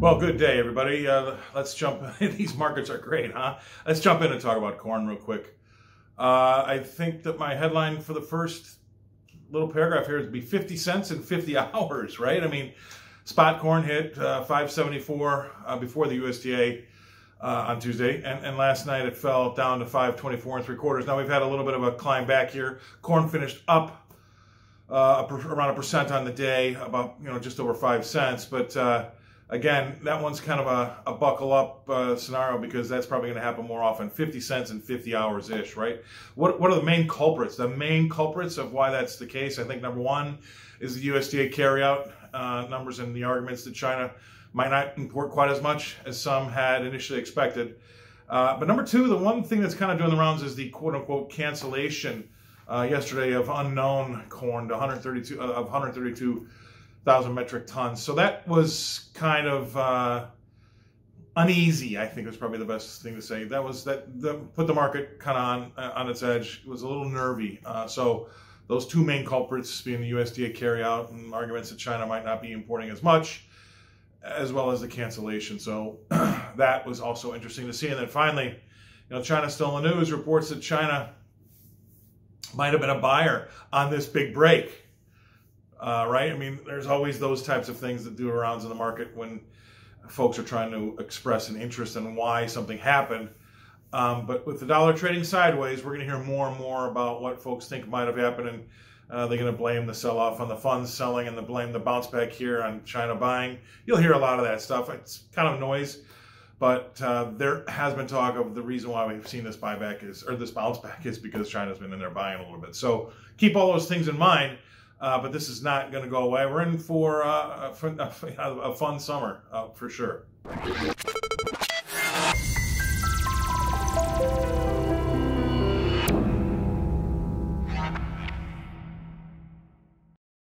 Well, good day, everybody. Uh, let's jump. These markets are great, huh? Let's jump in and talk about corn real quick. Uh, I think that my headline for the first little paragraph here is be 50 cents in 50 hours, right? I mean, spot corn hit uh, 574 uh, before the USDA uh, on Tuesday, and, and last night it fell down to 524 and three quarters. Now we've had a little bit of a climb back here. Corn finished up uh, around a percent on the day, about you know just over five cents, but uh, again, that one's kind of a, a buckle up uh, scenario because that's probably going to happen more often. 50 cents in 50 hours ish, right? What, what are the main culprits? The main culprits of why that's the case, I think number one is the USDA carryout uh, numbers and the arguments that China might not import quite as much as some had initially expected. Uh, but number two, the one thing that's kind of doing the rounds is the quote unquote cancellation uh, yesterday of unknown corn to 132 uh, of 132 thousand metric tons. So that was kind of uh, uneasy. I think is probably the best thing to say. That was that, that put the market kind of on uh, on its edge. It was a little nervy. Uh, so those two main culprits being the USDA carryout and arguments that China might not be importing as much, as well as the cancellation. So that was also interesting to see. And then finally, you know, China still in the news. Reports that China might have been a buyer on this big break uh, right? I mean, there's always those types of things that do rounds in the market when folks are trying to express an interest in why something happened. Um, but with the dollar trading sideways, we're going to hear more and more about what folks think might have happened, and uh, they're going to blame the sell-off on the funds selling and the blame the bounce back here on China buying. You'll hear a lot of that stuff. It's kind of noise, but uh, there has been talk of the reason why we've seen this buyback is or this bounce back is because China's been in there buying a little bit. So keep all those things in mind. Uh, but this is not going to go away. We're in for, uh, a, a, fun summer uh, for sure.